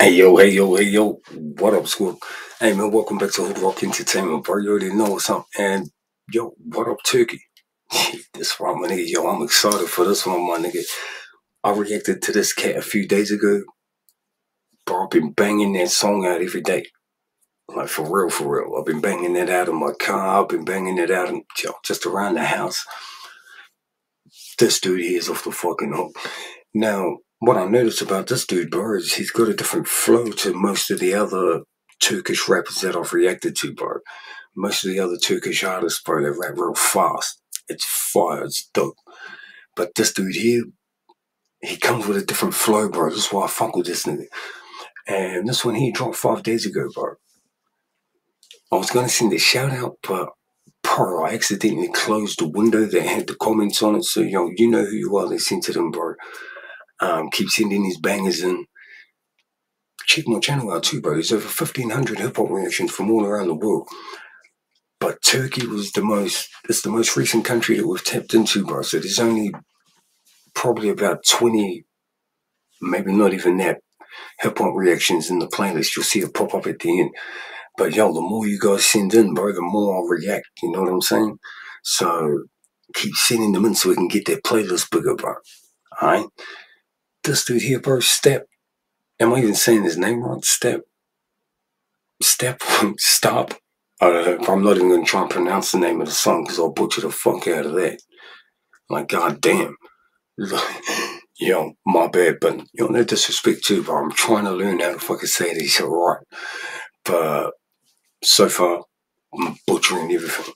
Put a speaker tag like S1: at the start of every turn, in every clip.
S1: Hey yo, hey yo, hey yo, what up, school? Hey man, welcome back to HoodRok Entertainment, bro. You already know what's up. And yo, what up, Turkey? this one, my nigga. Yo, I'm excited for this one, my nigga. I reacted to this cat a few days ago. Bro, I've been banging that song out every day. Like for real, for real. I've been banging that out in my car. I've been banging it out yo, just around the house. This dude here is off the fucking hook. Now, what I noticed about this dude, bro, is he's got a different flow to most of the other Turkish rappers that I've reacted to, bro. Most of the other Turkish artists, bro, they rap real fast. It's fire, it's dope. But this dude here, he comes with a different flow, bro. That's why I fuck with this nigga. And this one he dropped five days ago, bro. I was gonna send a shout out, but bro, I accidentally closed the window that had the comments on it. So yo, you know who you are. Listen to them, bro. Um, keep sending these bangers in. Check my channel out too, bro. There's over fifteen hundred hip hop reactions from all around the world. But Turkey was the most. It's the most recent country that we've tapped into, bro. So there's only probably about twenty, maybe not even that, hip hop reactions in the playlist. You'll see it pop up at the end. But yo, the more you guys send in, bro, the more I'll react. You know what I'm saying? So keep sending them in so we can get that playlist bigger, bro. Alright? This dude here, bro, Step. Am I even saying his name right? Step. Step. Stop. Uh, I'm not even going to try and pronounce the name of the song because I'll butcher the fuck out of that. Like, god damn. Yo, my bad, but yo, no disrespect too, but I'm trying to learn how to fucking say this shit right. But so far, I'm butchering everything.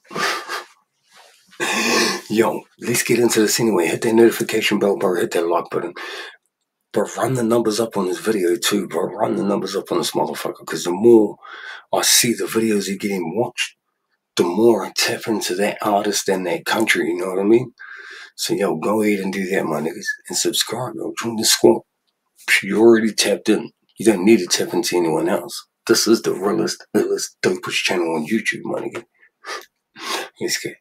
S1: Yo, let's get into this anyway. Hit that notification bell, bro. Hit that like button. But run the numbers up on this video too, bro. Run the numbers up on this motherfucker. Because the more I see the videos are getting watched, the more I tap into that artist and that country. You know what I mean? So yo, go ahead and do that, my niggas, and subscribe. Yo, join the squad. You already tapped in. You don't need to tap into anyone else. This is the realest, illest, dopest channel on YouTube, my nigga. Let's get.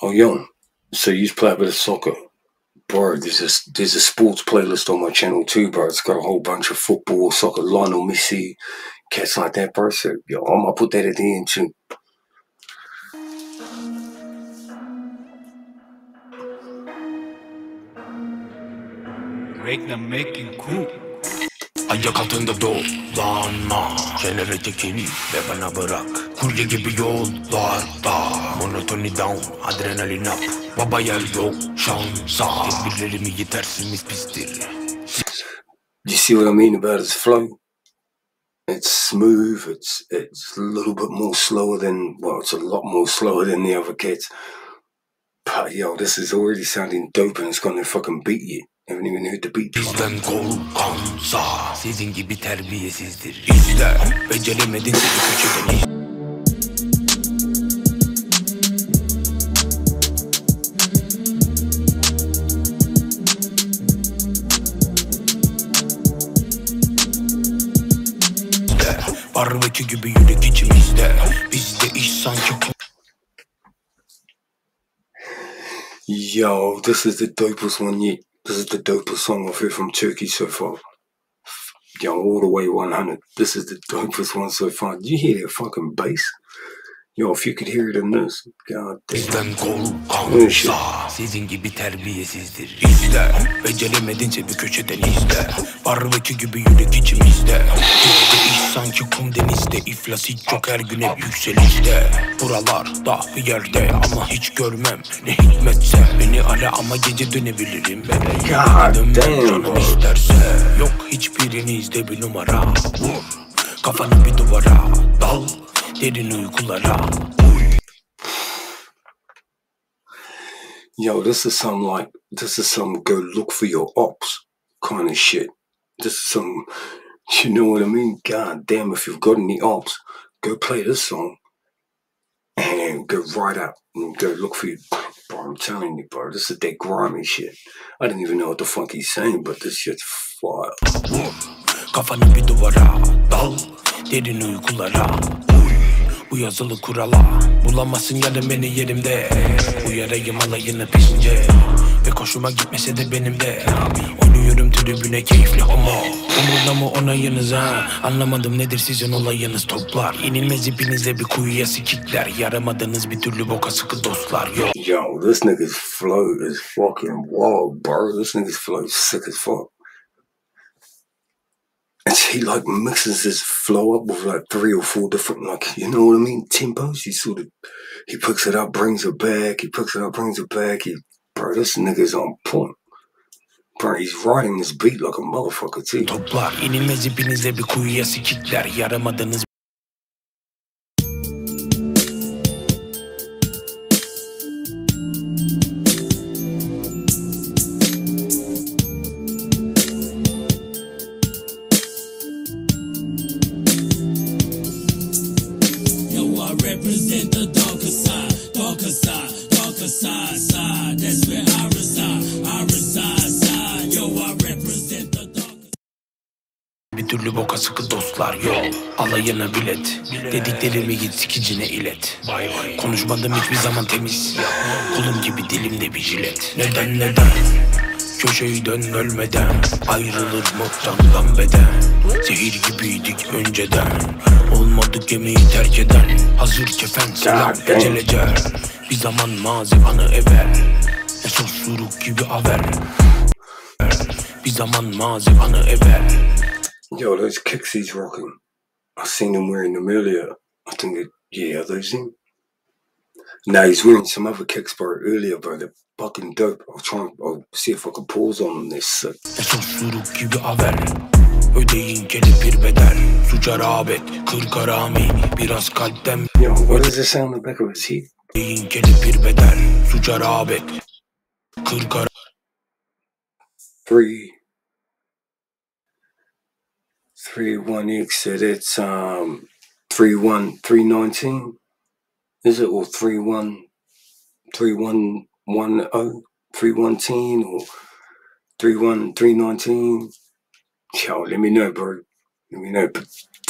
S1: Oh, yo. So you play a bit of soccer, bro. There's a there's a sports playlist on my channel too, bro. It's got a whole bunch of football, soccer, Lionel Messi, cats like that, bro. So yo, I'm gonna put that at the end too.
S2: Magnum making cool.
S3: Ayak altında dolanma Kenara çekil ve bana bırak Kurye gibi yollarda Monotoni down, adrenalin up Baba yer yok şansa Tedbirlerimi yetersimiz pistir
S1: You see what I mean about his flow? It's smooth. It's it's a little bit more slower than well, it's a lot more slower than the other kids. But yo, this is already sounding dope, and it's gonna fucking beat you. Haven't even heard the beat.
S3: Bizden korkansa Sizin gibi terbiyesizdir İşte beceremedin seni köşeden işte Barbekü gibi yürek içimizde Bizde iş sanki
S1: Yo, this is the dopest one yet. This is the dopest song I've heard from Turkey so far. Yo, all the way 100. This is the dopest one so far. Did you hear that fucking bass? Yo, if you could hear it in this, god damn.
S3: Bizden korkansa Sizin gibi terbiyesizdir İşte Beceremedinse bir köşeden izle Barbekü gibi yürek içimizde sanki kum denizde İflas hiç yok her gün hep yükselişte. Buralar da bir yerde ama hiç görmem. Ne hikmetse beni ara ama gece dönebilirim.
S1: God
S3: Dönmem
S1: damn,
S3: canım isterse. Yok hiçbirinizde bir numara. Vur kafanı bir duvara. Dal derin uykulara. Uy.
S1: Yo, this is some like this is some go look for your ops kind of shit. This is some you know what I mean? God damn, if you've got any ops, go play this song and go right out and go look for you. Bro, I'm telling you, bro, this is that grimy shit. I didn't even know what the fuck he's saying, but this shit's fire.
S3: Bu yazılı kurala Bulamazsın yarın beni yerimde. Uyarayım alayını peşince Ve koşuma gitmese de benim de. Oynuyorum tribüne keyifli ama Umurda mı onayınız ha Anlamadım nedir sizin olayınız toplar. İnilmez ipinize bir kuyuya sikikler. Yaramadınız bir türlü boka sıkı dostlar Yo
S1: Yo, this nigga's flow is fucking wild, bro. This nigga's flow is sick as fuck. And he like mixes his flow up with like three or four different, like, you know what I mean? Tempos. He sort of, he picks it up, brings it back. He picks it up, brings it back. He, bro, this nigga's on point. Bro, he's riding this beat like a motherfucker too.
S3: Sıkı dostlar yok. Alayına bilet Dediklerimi git sikicine ilet. Konuşmadım hiçbir zaman temiz. Kolum gibi dilimde bir jilet. Neden neden? Köşeyi dön ölmeden Ayrılır muttan beden. Zehir gibiydik önceden. Olmadı gemiyi terk eden. Hazır kefen selam ecelecer Bir zaman mazi anı evvel Ne susuruk gibi haber Bir zaman mazi anı evvel
S1: Yo, those kicks he's rocking. I seen him wearing them earlier. I think it, yeah, are those him? Now he's wearing some other kicks, bro, earlier, bro. They're fucking dope. I'll try and I'll see if I can pause on them. They're sick.
S3: Ne susuruk gibi haber Ödeyin gelip bir bedel Suça rağbet kır karami Biraz kalpten
S1: Yo, what does it sound the back of his head?
S3: Ödeyin gelip bir bedel Suça rağbet kır kar
S1: Three, three, one X. So that's um, three, one, three, nineteen. Is it or three, one, three, one, one, oh, three, one, ten or three, one, three, nineteen? Yo, let me know, bro. Let me know.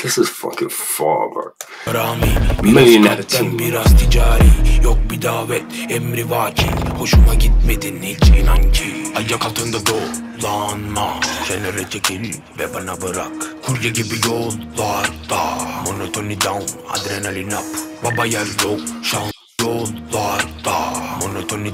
S1: This is fucking far, bro.
S3: Rami
S1: Million
S3: Biraz
S1: out of
S3: kalpten
S1: ten.
S3: biraz ticari. Yok bir davet emri vaki Hoşuma gitmedin hiç inan ki. Ayak altında dolanma. Kenara çekil ve bana bırak. Kurye gibi yollarda. Monotoni down adrenalin up. Baba yer yok şan yollarda. Monotoni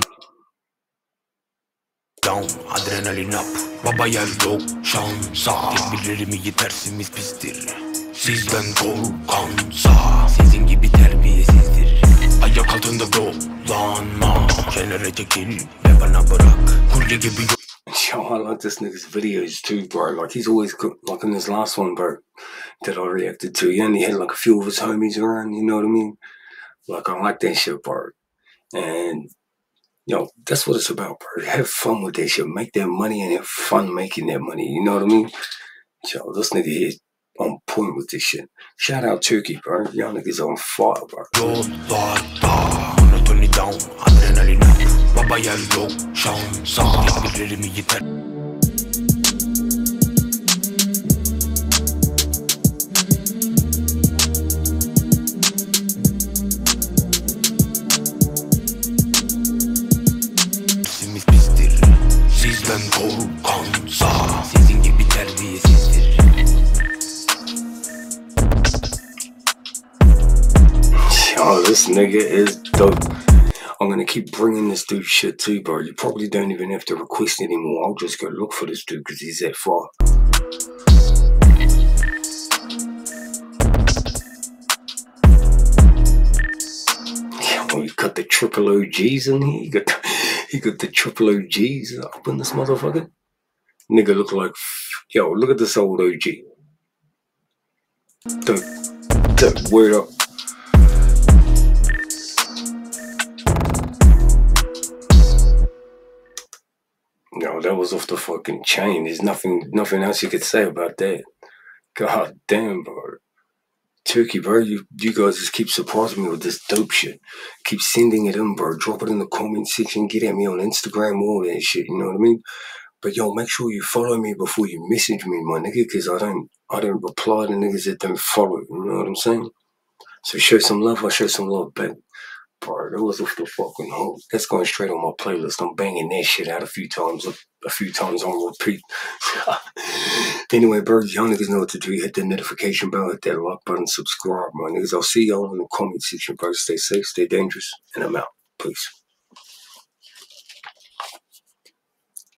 S3: down adrenalin up. Baba yer yok şansa. Birbirlerimi yetersimiz pistir Sizden korkansa Sizin gibi terbiyesizdir Ayak altında dolanma Kenara çekil ve bana bırak Kurye gibi
S1: Yo, I like this nigga's videos too, bro. Like he's always like in his last one, bro, that I reacted to. He only had like a few of his homies around. You know what I mean? Like I like that shit, bro. And yo, that's what it's about, bro. Have fun with that shit. Make that money and have fun making that money. You know what I mean? Yo, this nigga here on point with this shit. Shout out Turkey, bro. Y'all niggas on fire, bro.
S3: Monotoni down adrenalin up Baba yer yok şansa Birbirlerimi yeter
S1: nigga is dope. I'm gonna keep bringing this dude shit too, bro. You probably don't even have to request anymore. I'll just go look for this dude because he's that far. Yo, you got the triple OGs in here. You got the, you got the triple OGs up in this motherfucker. Nigga look like yo. Look at this old OG. Dope, dope. Word up. That was off the fucking chain. There's nothing, nothing else you could say about that. God damn, bro. Turkey, bro, you, you guys just keep surprising me with this dope shit. Keep sending it in, bro. Drop it in the comment section. Get at me on Instagram, all that shit. You know what I mean? But yo, make sure you follow me before you message me, my nigga, because I don't, I don't reply to niggas that don't follow. You know what I'm saying? So show some love, I show some love back. Bro, was off the fucking hook. That's going straight on my playlist. I'm banging that shit out a few times, a, a few times on repeat. anyway, bro, y'all niggas know what to do. Hit that notification bell, hit that like button, subscribe, my niggas. I'll see y'all in the comment section, bro. Stay safe, stay dangerous, and I'm out. Peace.